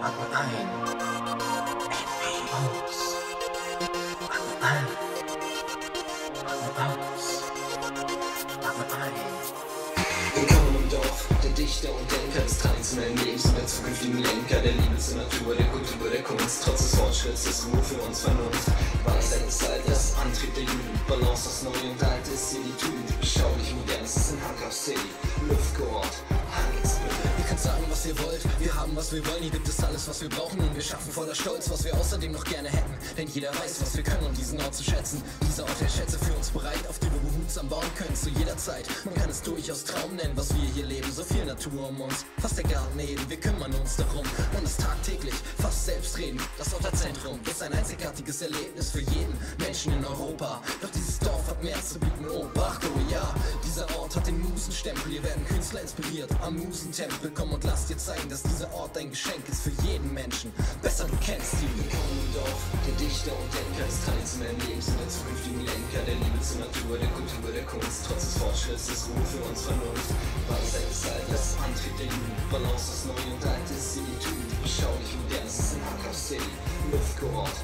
Atme ein. Aus. Atme ein. Atme aus. Atme ein. Willkommen im Dorf, der Dichter und Denker des traditionellen Lebens und der zukünftigen Lenker der Liebe zur Natur, der Kultur, der Kunst, trotz des Fortschritts, ist Ruhe für uns Vernunft. Weisheit des Alters, Antrieb der Jugend, Balance aus Neu und Alt ist Similitude, beschaulich modern, ist in Hankow City. Ihr sagen, was ihr wollt, wir haben, was wir wollen, hier gibt es alles, was wir brauchen und wir schaffen voller Stolz, was wir außerdem noch gerne hätten. Denn jeder weiß, was wir können, um diesen Ort zu schätzen. Dieser Ort der Schätze für uns bereit, auf die wir behutsam bauen können, zu jeder Zeit. Man kann es durchaus Traum nennen, was wir hier leben, so viel Natur um uns. Fast der Garten Eden, wir kümmern uns darum und es tagtäglich, fast selbstredend. Das Otterzentrum ist ein einzigartiges Erlebnis für jeden Menschen in Europa. Doch dieses Dorf hat mehr zu bieten, hat den Musenstempel, hier werden Künstler inspiriert am Musentempel. Komm und lass dir zeigen, dass dieser Ort ein Geschenk ist für jeden Menschen. Besser du kennst ihn. Willkommen Dorf, der Dichter und Denker des traditionellen Lebens und der zukünftigen Lenker der Liebe zur Natur, der Kultur, der Kunst, trotz des Fortschritts ist Ruhe für uns Vernunft. Weisheit des Alters, Antrieb der Jugend, Balance aus Neu und Alt ist Similitude, beschaulich modern, es ist in Hankow City, Luftkurort.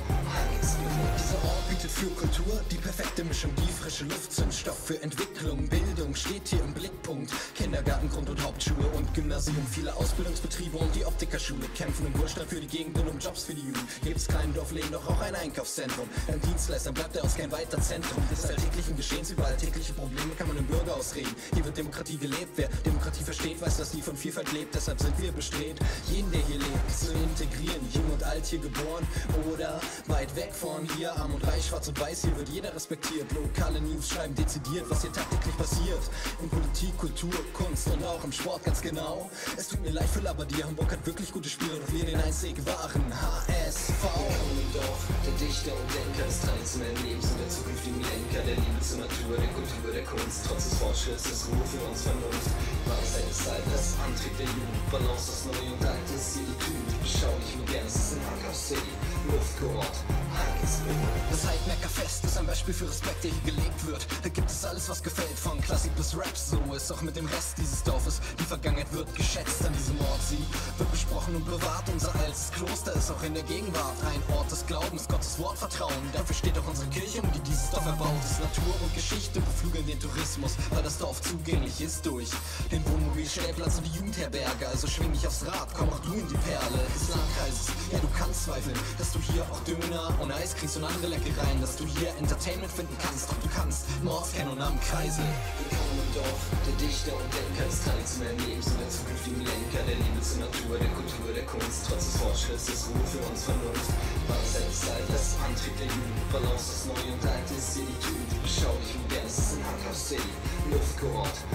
Dieser Ort bietet für Kultur die perfekte Mischung. Die frische Luft sind Stoff für Entwicklung, Bildung steht hier im Blickpunkt. Kindergarten, Grund- und Hauptschule und Gymnasium. Viele Ausbildungsbetriebe und die Optikerschule kämpfen im Wohlstand für die Gegend und um Jobs für die Jugend. Jedes kleine Dorf legen doch auch ein Einkaufszentrum. Ein Dienstleister bleibt daraus kein weiter Zentrum des alltäglichen Geschehens. Über alltägliche Probleme kann man im Bürger ausreden. Hier wird Demokratie gelebt. Wer Demokratie versteht, weiß, dass sie von Vielfalt lebt. Deshalb sind wir bestrebt, jeden, der hier lebt, zu integrieren. Jung und alt hier geboren oder weit weg von hier. Arm und reich, schwarz und weiß, hier wird jeder respektiert. Lokale News schreiben dezidiert, was hier tagtäglich passiert. In Politik, Kultur, Kunst und auch im Sport ganz genau. Es tut mir leid für Labadier, Hamburg hat wirklich gute Spieler, doch wir den einzig wahren HSV. Der Liebe zur Natur, der Kultur, der Kunst, trotz des Fortschritts ist Ruhe für uns Vernunft. Weisheit des Alters, Antrieb der Jugend, Balance aus Neu und Alt ist Similitude, beschaulich modern, es ist in Hankow City, Luftkurort, Handelsbündel. Das Heidmecker-Fest ist ein Beispiel für Respekt, der hier gelebt wird. Da gibt es alles, was gefällt, von Klassik bis Rap. So ist auch mit dem Rest dieses Dorfes. Die Vergangenheit wird geschätzt an diesem Ort. Sie wird besprochen und bewahrt. Unser altes Kloster ist auch in der Gegenwart ein Ort des Glaubens, Gottes Wort vertrauen. Dafür steht auch unsere Kirche, um die dieses Dorf erbaut ist. Natur und Geschichte beflügeln den Tourismus, weil das Dorf zugänglich ist durch den Wohnmobilstellplatz und die Jugendherberge. Also schwing dich aufs Rad, komm auch du in die Perle des Landkreises. Ja, du kannst zweifeln, dass du hier auch Döner und Eis kriegst und andere Leckereien, dass du hier Entertainment finden kannst. Doch du kannst Mords kennen und am Kreisel. Willkommen im Dorf, der Dichter und Denker des traditionellen der Kunst, trotz des Fortschritts ist Ruhe für uns Vernunft. Weisheit des Alters, Antrieb der Jugend, Balance aus Neu und Alt ist Similitude, beschaulich modern, ist in Hankow City, Luftkurort, Handelsbündel.